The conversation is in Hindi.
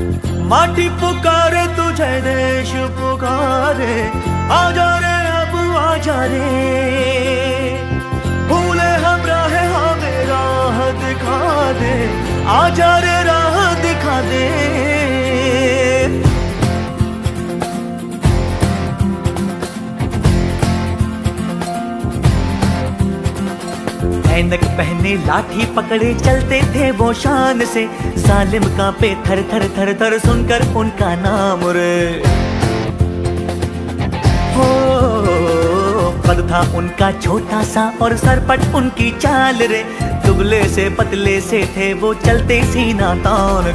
लाठी पुकारे तुझे, देश पुकारे। जा रे अब आजा रे। भूले हम राह, हमें राह दिखा दे। आ जा रे, राह दिखा दे। ऐनक पहने लाठी पकड़े चलते थे वो शान से। जालिम का पे थर थर थर थर सुनकर उनका नाम रे हो पद था उनका छोटा सा और सरपट उनकी चाल रे। दुबले से पतले से थे वो चलते सीना तान